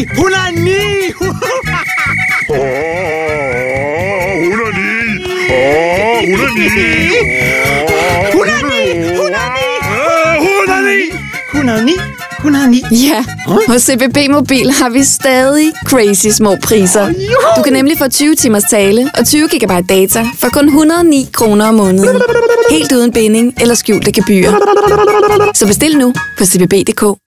109! Åh, oh, 109! Åh, oh, 109! 109! 109! 109! 109! Ja, hos CBB Mobil har vi stadig crazy små priser. Du kan nemlig få 20 timers tale og 20 GB data for kun 109 kroner om måneden. Helt uden binding eller skjulte gebyrer. Så bestil nu på cbb.dk.